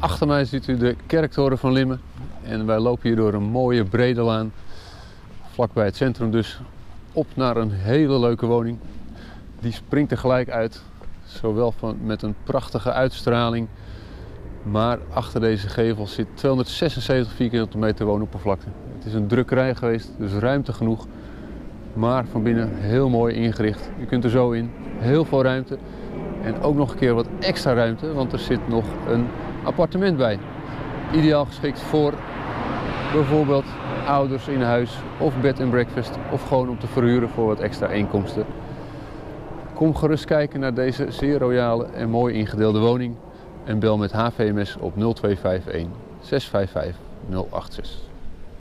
Achter mij ziet u de kerktoren van Limmen. En wij lopen hier door een mooie brede laan. Vlakbij het centrum dus. Op naar een hele leuke woning. Die springt er gelijk uit. Zowel van, met een prachtige uitstraling. Maar achter deze gevel zit 276 vierkante meter woonoppervlakte. Het is een drukkerij geweest, dus ruimte genoeg. Maar van binnen heel mooi ingericht. Je kunt er zo in. Heel veel ruimte. En ook nog een keer wat extra ruimte, want er zit nog een appartement bij. Ideaal geschikt voor bijvoorbeeld ouders in huis of bed and breakfast of gewoon om te verhuren voor wat extra inkomsten. Kom gerust kijken naar deze zeer royale en mooi ingedeelde woning en bel met HVMS op 0251 655 086.